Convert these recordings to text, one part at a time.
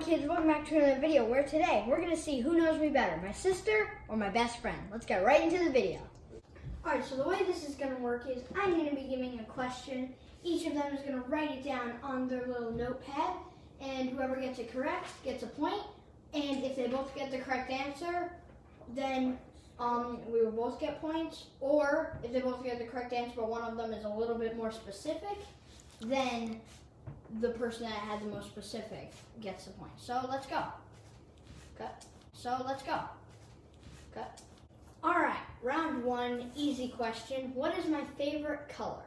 kids, welcome back to another video where today we're gonna see who knows me better, my sister or my best friend. Let's get right into the video. Alright, so the way this is gonna work is I'm gonna be giving a question. Each of them is gonna write it down on their little notepad, and whoever gets it correct gets a point. And if they both get the correct answer, then um, we will both get points. Or if they both get the correct answer, but one of them is a little bit more specific, then the person that had the most specific gets the point. So let's go. Cut. So let's go. Cut. All right, round one, easy question. What is my favorite color?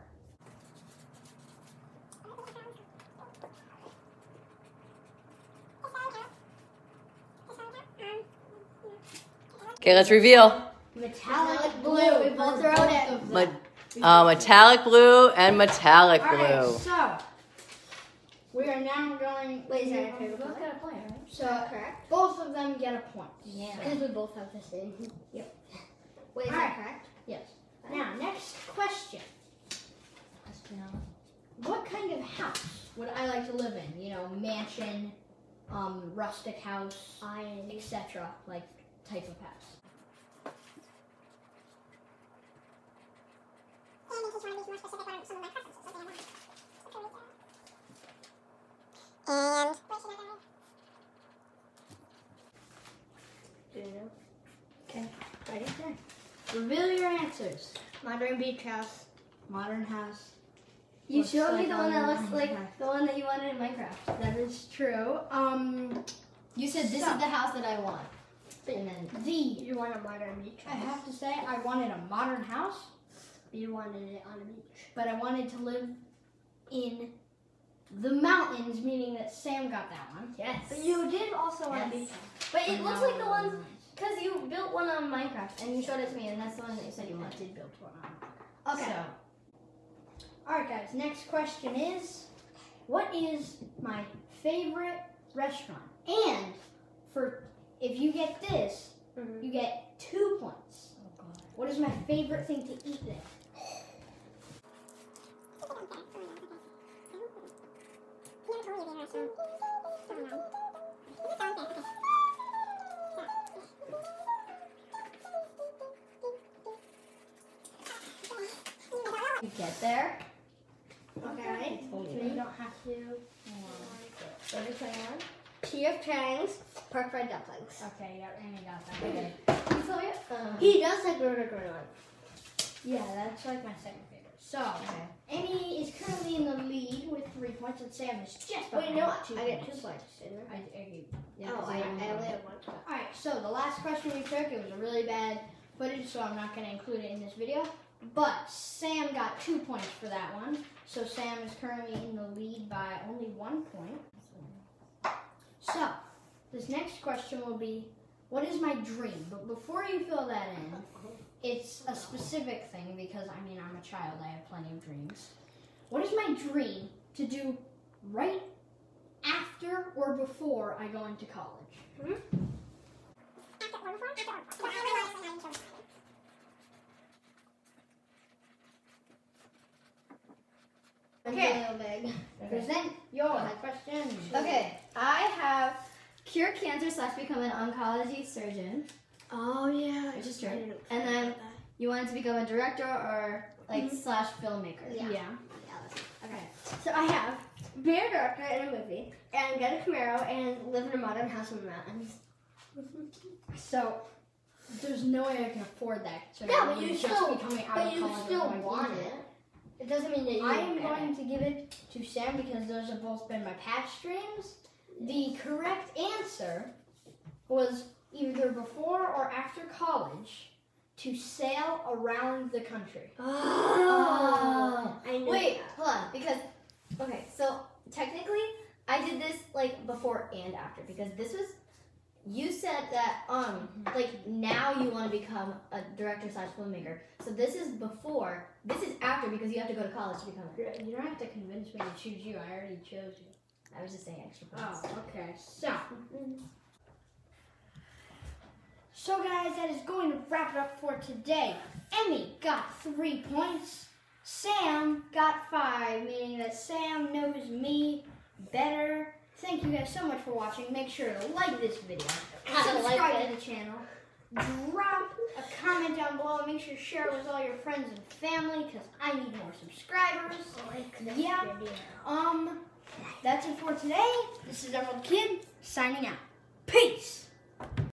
Okay, let's reveal. Metallic blue. We both wrote it. Ma- uh, metallic blue and metallic All right, blue. so we are now going. Wait, is that we our favorite both got a point, right? So correct? both of them get a point. Yeah. Because we both have the same. Yep. Wait, is Alright. that correct? Yes. Now, next question. What kind of house would I like to live in? You know, mansion, um, rustic house, I etc. Like type of house. And do you know. Okay. Ready? Okay. Reveal your answers. Modern beach house. Modern house. You Looks showed me the one that looks like the one that you wanted in Minecraft. That is true. Um, You said this So- is the house that I want. And then the You want a modern beach House. I have to say I wanted a modern house, You wanted it on a beach. but I wanted to live in the mountains, meaning that Sam got that one. yes. But you did also want Yes. a beach house. But it looks like the ones because you built one on Minecraft and you showed it to me, and that's the one that you said you wanted. did build one on. Okay. So, all right, guys. Next question is, what is my favorite restaurant? And for if you get this, Mhm. you get two points. What is my favorite thing to eat there? You get there. Okay. So you don't have to. What are you putting on? P.F. Chang's Park Fried Dumplings. Okay, yeah, Amy got that. Okay. You tell me. Uh, He does like Rotor Granola. Yeah, that's like my second favorite. So, Amy is currently in the lead with three points, and Sam is just Wait, no, two I get points. two points, didn't I? I, I yeah, oh, I, only I have only one. have one. All right, so the last question we took, it was a really bad footage, so I'm not going to include it in this video. But Sam got two points for that one, so Sam is currently in the lead by only one point. So, this next question will be, what is my dream? But before you fill that in, it's a specific thing because I mean I'm a child, I have plenty of dreams. What is my dream to do right after or before I go into college? Hmm? Okay. Present your question. Okay, I have cure cancer slash become an oncology surgeon. Oh yeah, Which is true. And then- that. You wanted to become a director or like Mm-hmm. slash filmmaker. Yeah. Yeah. Yeah, okay. So I have be a director in a movie and get a Camaro and live in a modern house in the mountains. So there's no way I can afford that. So Yeah, but you just still- becoming out But of you still want into it. Doesn't mean that you. I am going it. to give it to Sam because those have both been my past dreams. The correct answer was either before or after college to sail around the country. Oh, I knew Wait, that. hold on. Because okay, so technically I did this like before and after because this was you said that um like now you want to become a director slash filmmaker. So this is before. This is because you have to go to college to become it. You don't have to convince me to choose you. I already chose you. I was just saying extra points. Oh, okay. So, so guys, that is going to wrap it up for today. Emmy got three points. Sam got five, meaning that Sam knows me better thank you guys so much for watching. Make sure to like this video, Kinda like subscribe to the channel, drop a comment down below, and make sure to share it with all your friends and family because I need more subscribers. Like Yeah. Um, that's it for today. This is Emerald Kidd signing out. Peace.